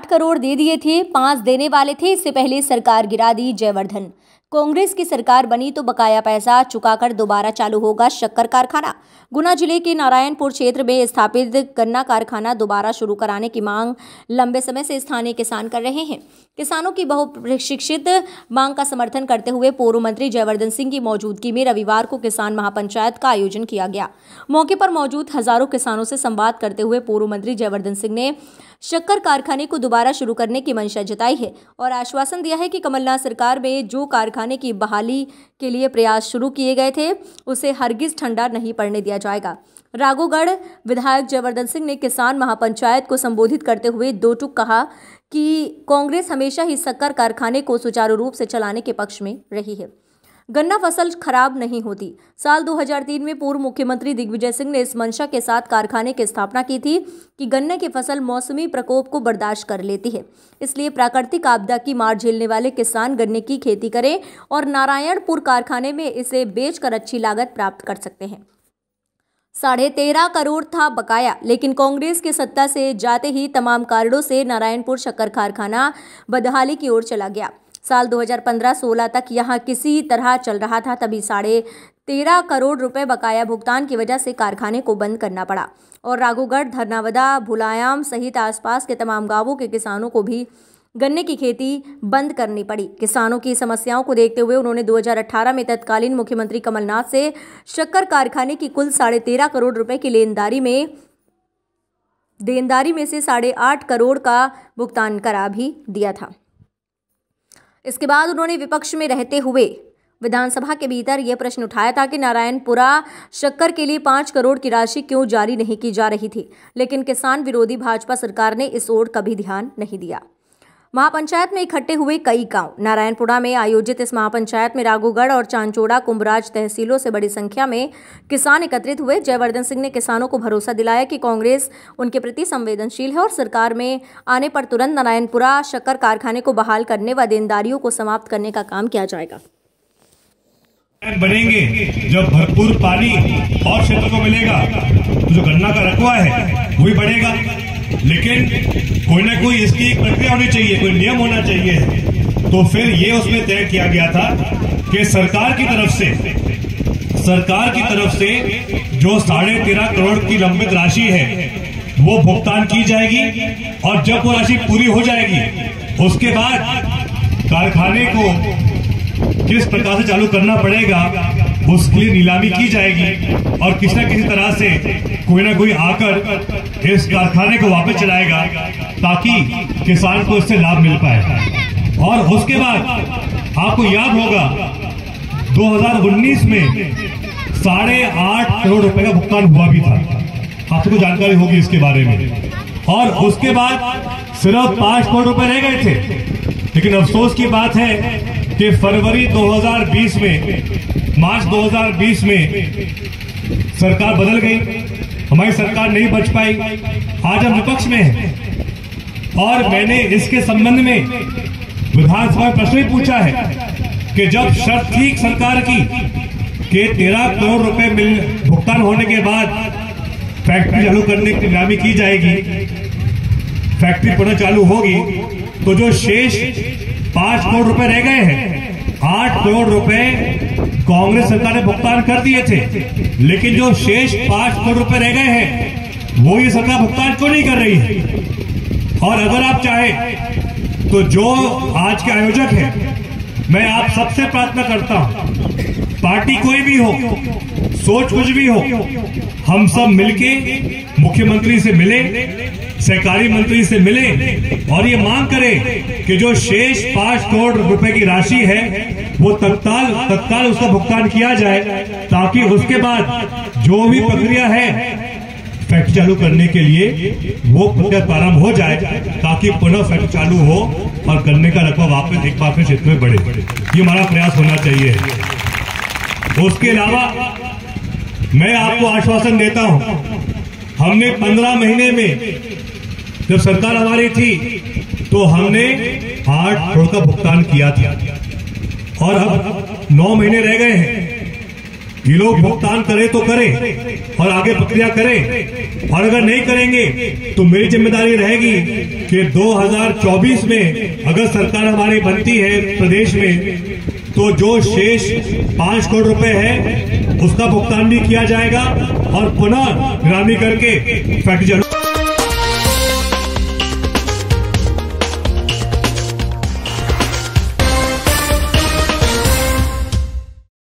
आठ करोड़ दे दिए थे, पाँच देने वाले थे। इससे पहले सरकार गिरा दी जयवर्धन। कांग्रेस की सरकार बनी तो बकाया पैसा चुकाकर दोबारा चालू होगा शक्कर कारखाना। गुना ज़िले के नारायणपुर क्षेत्र में स्थापित गन्ना कारखाना दोबारा शुरू कराने की मांग लंबे समय से स्थानीय किसान कर रहे हैं। किसानों की बहुप्रशिक्षित मांग का समर्थन करते हुए पूर्व मंत्री जयवर्धन सिंह की मौजूदगी में रविवार को किसान महापंचायत का आयोजन किया गया। मौके पर मौजूद हज़ारों किसानों से संवाद करते हुए पूर्व मंत्री जयवर्धन सिंह ने शक्कर कारखाने को दोबारा शुरू करने की मंशा जताई है और आश्वासन दिया है कि कमलनाथ सरकार में जो कारखाने की बहाली के लिए प्रयास शुरू किए गए थे, उसे हरगिज ठंडा नहीं पड़ने दिया जाएगा। राघोगढ़ विधायक जयवर्धन सिंह ने किसान महापंचायत को संबोधित करते हुए दो टुक कहा कि कांग्रेस हमेशा ही शक्कर कारखाने को सुचारू रूप से चलाने के पक्ष में रही है। गन्ना फ़सल खराब नहीं होती। साल 2003 में पूर्व मुख्यमंत्री दिग्विजय सिंह ने इस मंशा के साथ कारखाने की स्थापना की थी कि गन्ने की फ़सल मौसमी प्रकोप को बर्दाश्त कर लेती है। इसलिए प्राकृतिक आपदा की मार झेलने वाले किसान गन्ने की खेती करें और नारायणपुर कारखाने में इसे बेचकर अच्छी लागत प्राप्त कर सकते हैं। साढ़े तेरह करोड़ था बकाया, लेकिन कांग्रेस के सत्ता से जाते ही तमाम कारणों से नारायणपुर शक्कर कारखाना बदहाली की ओर चला गया। साल 2015-16 तक यहाँ किसी तरह चल रहा था, तभी साढ़े तेरह करोड़ रुपए बकाया भुगतान की वजह से कारखाने को बंद करना पड़ा। और राघोगढ़, धरनावदा, भुलायाम सहित आसपास के तमाम गाँवों के किसानों को भी गन्ने की खेती बंद करनी पड़ी। किसानों की समस्याओं को देखते हुए उन्होंने 2018 में तत्कालीन मुख्यमंत्री कमलनाथ से शक्कर कारखाने की कुल साढ़े तेरह करोड़ रुपए की लेनदारी में, देनदारी में से साढ़े आठ करोड़ का भुगतान करा भी दिया था। इसके बाद उन्होंने विपक्ष में रहते हुए विधानसभा के भीतर यह प्रश्न उठाया था कि नारायणपुरा शक्कर के लिए पाँच करोड़ की राशि क्यों जारी नहीं की जा रही थी? लेकिन किसान विरोधी भाजपा सरकार ने इस ओर कभी ध्यान नहीं दिया। महापंचायत में इकट्ठे हुए कई गाँव। नारायणपुरा में आयोजित इस महापंचायत में राघोगढ़ और चांचोड़ा कुंभराज तहसीलों से बड़ी संख्या में किसान एकत्रित हुए। जयवर्धन सिंह ने किसानों को भरोसा दिलाया कि कांग्रेस उनके प्रति संवेदनशील है और सरकार में आने पर तुरंत नारायणपुरा शक्कर कारखाने को बहाल करने व देनदारियों को समाप्त करने का काम किया जाएगा। बनेंगे, जब भरपूर पानी और क्षेत्र को मिलेगा तो जो गन्ना का रकबा है, वो भी बढ़ेगा। लेकिन कोई ना कोई इसकी एक प्रक्रिया होनी चाहिए, कोई नियम होना चाहिए। तो फिर ये उसमें तय किया गया था कि सरकार की तरफ़ से, सरकार की तरफ़ से जो साढ़े तेरह करोड़ की लंबित राशि है, वो भुगतान की जाएगी और जब वो राशि पूरी हो जाएगी, उसके बाद कारखाने को किस प्रकार से चालू करना पड़ेगा उसके लिए नीलामी की जाएगी और किसी ना किसी तरह से कोई ना कोई आकर इस कारखाने को वापस चलाएगा ताकि किसान को इससे लाभ मिल पाए। और उसके बाद आपको याद होगा 2019 में साढ़े आठ करोड़ रुपए का भुगतान हुआ भी था। आपको जानकारी होगी इसके बारे में। और उसके बाद सिर्फ़ पाँच करोड़ रुपए रह गए थे। लेकिन अफसोस की बात है कि फरवरी 2020 में मार्च 2020 में सरकार बदल गई। हमारी सरकार नहीं बच पाई। आज हम विपक्ष में हैं। और मैंने इसके संबंध में विधानसभा में प्रश्न भी पूछा है कि जब शर्त थी सरकार की कि तेरह करोड़ रुपए मिल, भुगतान होने के बाद फैक्ट्री चालू करने की नीलामी की जाएगी, फैक्ट्री पुनः चालू होगी तो जो शेष पाँच करोड़ रुपए रह गए हैं, आठ करोड़ रुपए कांग्रेस सरकार ने भुगतान कर दिए थे, लेकिन जो शेष पाँच करोड़ रुपए रह गए हैं, वो ये सरकार भुगतान क्यों नहीं कर रही है? और अगर आप चाहे तो जो आज के आयोजक है, मैं आप सबसे प्रार्थना करता हूँ, पार्टी कोई भी हो सोच कुछ भी हो। हम सब मिलके मुख्यमंत्री से मिले, सहकारी मंत्री से मिले और ये मांग करें कि जो शेष पाँच करोड़ रुपए की राशि है, वो तत्काल तत्काल उसका भुगतान किया जाए ताकि उसके बाद जो भी प्रक्रिया है फैक्ट्री चालू करने के लिए वो प्रक्रिया प्रारंभ हो जाए ताकि पुनः फैक्ट्री चालू हो और करने का रकबा वापस एक बार फिर क्षेत्र में बढ़े। ये हमारा प्रयास होना चाहिए। उसके अलावा मैं आपको आश्वासन देता हूँ, हमने पंद्रह महीने में जब सरकार हमारी थी तो हमने आठ करोड़ का भुगतान किया था। और अब नौ महीने रह गए हैं। ये लोग भुगतान करें तो करें और आगे प्रक्रिया करें। और अगर नहीं करेंगे तो मेरी ज़िम्मेदारी रहेगी कि 2024 में अगर सरकार हमारी बनती है प्रदेश में तो जो शेष पाँच करोड़ रुपए है, उसका भुगतान भी किया जाएगा और पुनः निगरानी करके फैक्ट्री